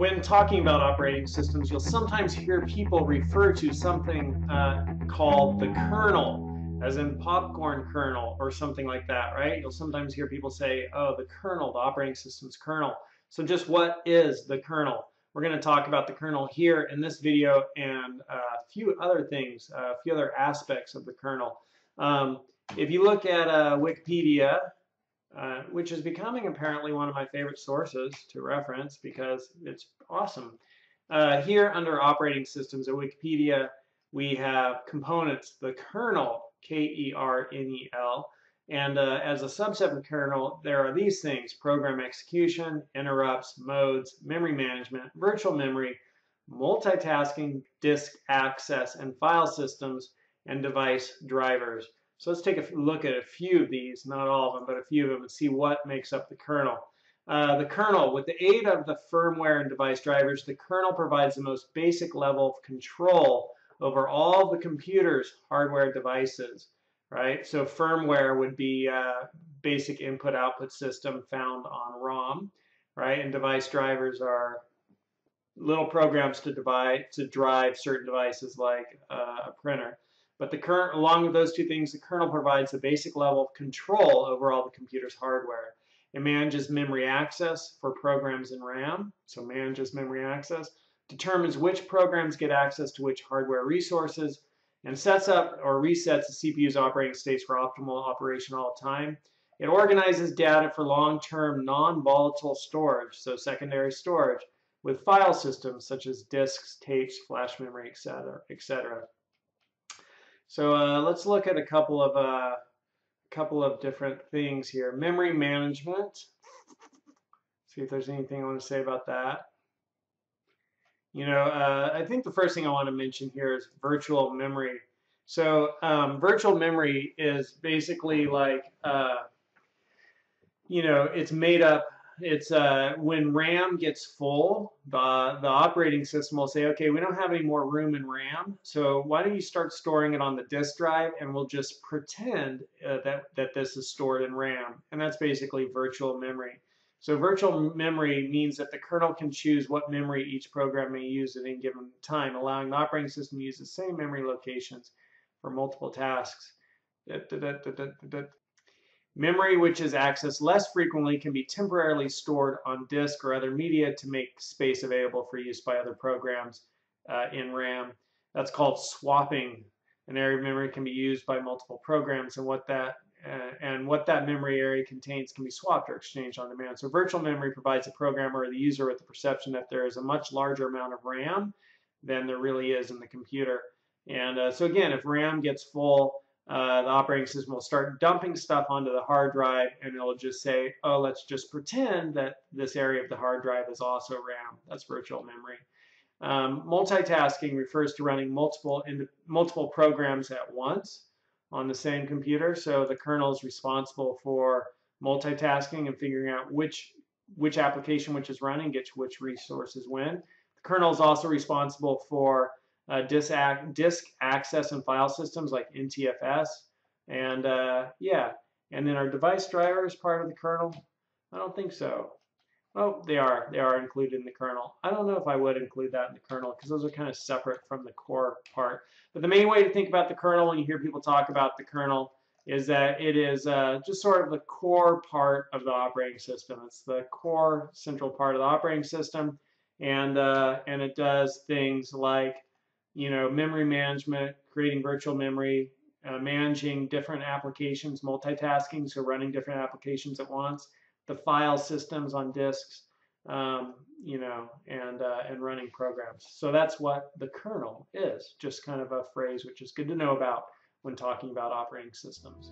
when talking about operating systems, you'll sometimes hear people refer to something uh, called the kernel, as in popcorn kernel or something like that, right? You'll sometimes hear people say, oh, the kernel, the operating system's kernel. So just what is the kernel? We're going to talk about the kernel here in this video and a few other things, a few other aspects of the kernel. Um, if you look at uh, Wikipedia, uh, which is becoming apparently one of my favorite sources to reference because it's awesome. Uh, here under operating systems at Wikipedia, we have components, the kernel, K-E-R-N-E-L, and uh, as a subset of kernel, there are these things, program execution, interrupts, modes, memory management, virtual memory, multitasking, disk access, and file systems, and device drivers. So let's take a look at a few of these, not all of them, but a few of them, and see what makes up the kernel. Uh, the kernel, with the aid of the firmware and device drivers, the kernel provides the most basic level of control over all the computer's hardware devices, right? So firmware would be a basic input-output system found on ROM, right? And device drivers are little programs to, divide, to drive certain devices like uh, a printer. But the kernel, along with those two things, the kernel provides a basic level of control over all the computer's hardware. It manages memory access for programs in RAM, so manages memory access, determines which programs get access to which hardware resources, and sets up or resets the CPU's operating states for optimal operation all the time. It organizes data for long-term non-volatile storage, so secondary storage, with file systems such as disks, tapes, flash memory, etc., etc. So uh, let's look at a couple of uh, couple of different things here. Memory management. See if there's anything I want to say about that. You know, uh, I think the first thing I want to mention here is virtual memory. So um, virtual memory is basically like, uh, you know, it's made up it's uh, when RAM gets full, the, the operating system will say, okay, we don't have any more room in RAM, so why don't you start storing it on the disk drive and we'll just pretend uh, that, that this is stored in RAM. And that's basically virtual memory. So virtual memory means that the kernel can choose what memory each program may use at any given time, allowing the operating system to use the same memory locations for multiple tasks. Memory which is accessed less frequently can be temporarily stored on disk or other media to make space available for use by other programs uh, in RAM. That's called swapping. An area of memory can be used by multiple programs and what that uh, and what that memory area contains can be swapped or exchanged on demand. So virtual memory provides the programmer or the user with the perception that there is a much larger amount of RAM than there really is in the computer. And uh, so again, if RAM gets full, uh, the operating system will start dumping stuff onto the hard drive and it'll just say, oh, let's just pretend that this area of the hard drive is also RAM. That's virtual memory. Um, multitasking refers to running multiple, multiple programs at once on the same computer. So the kernel is responsible for multitasking and figuring out which, which application which is running gets which resources when. The kernel is also responsible for uh, disk, disk access and file systems like NTFS. And uh, yeah, and then our device driver is part of the kernel. I don't think so. Oh, they are. They are included in the kernel. I don't know if I would include that in the kernel because those are kind of separate from the core part. But the main way to think about the kernel when you hear people talk about the kernel is that it is uh, just sort of the core part of the operating system. It's the core central part of the operating system, and uh, and it does things like you know, memory management, creating virtual memory, uh, managing different applications, multitasking, so running different applications at once, the file systems on disks, um, you know, and uh, and running programs. So that's what the kernel is, just kind of a phrase which is good to know about when talking about operating systems.